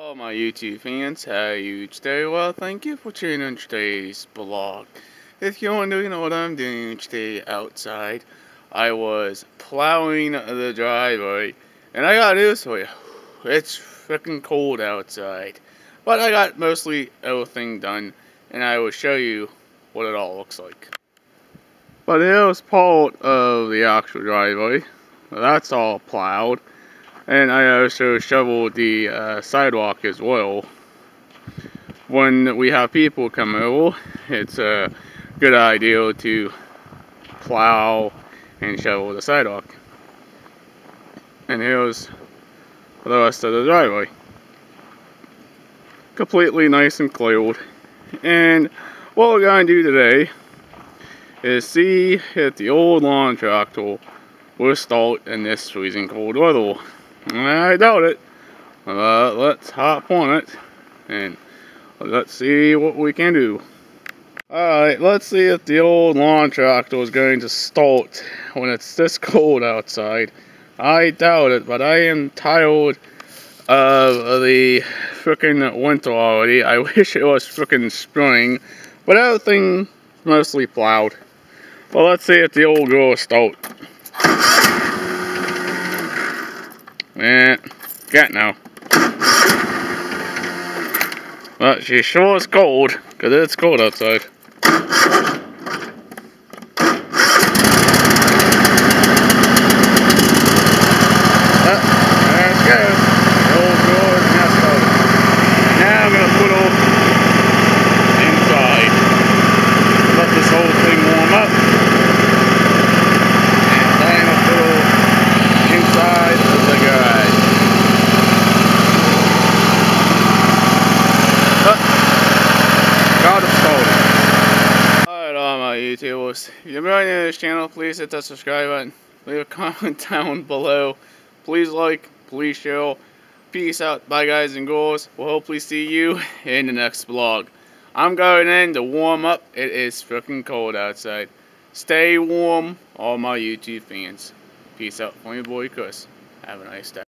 All my YouTube fans, how you today? Well, thank you for tuning in today's vlog. If you're wondering what I'm doing today outside, I was plowing the driveway, and I got news for you. It's freaking cold outside. But I got mostly everything done, and I will show you what it all looks like. But here's part of the actual driveway. That's all plowed. And I also shovel the uh, sidewalk as well. When we have people come over, it's a good idea to plow and shovel the sidewalk. And here's the rest of the driveway. Completely nice and cleared. And what we're going to do today is see if the old lawn tractor will start in this freezing cold weather. I doubt it. Uh, let's hop on it and let's see what we can do. Alright, let's see if the old lawn tractor is going to start when it's this cold outside. I doubt it, but I am tired of the frickin' winter already. I wish it was frickin' spring, but everything mostly plowed. Well, let's see if the old girl starts. Yeah, get now. But she sure is cold, because it's cold outside. YouTubers. If you're new to this channel, please hit that subscribe button. Leave a comment down below. Please like, please share. Peace out. Bye guys and girls. We'll hopefully see you in the next vlog. I'm going in to warm up. It is freaking cold outside. Stay warm, all my YouTube fans. Peace out from your boy Chris. Have a nice day.